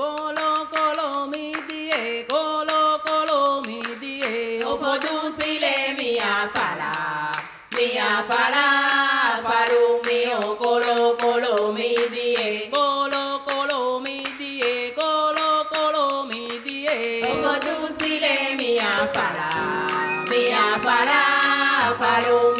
Colo colo mi die, colo colo mi die. Ó fojú le mi àfàlà, mi àfàlà, àfàlù mi o colo colo mi die. colo colo mi die, colo colo mi die. Ó fojú le mi àfàlà, mi àfàlà, àfàlù mi.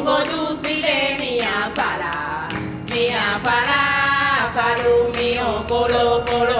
Ogodu sile mi afala, mi afala, afalu mi okolo kolo.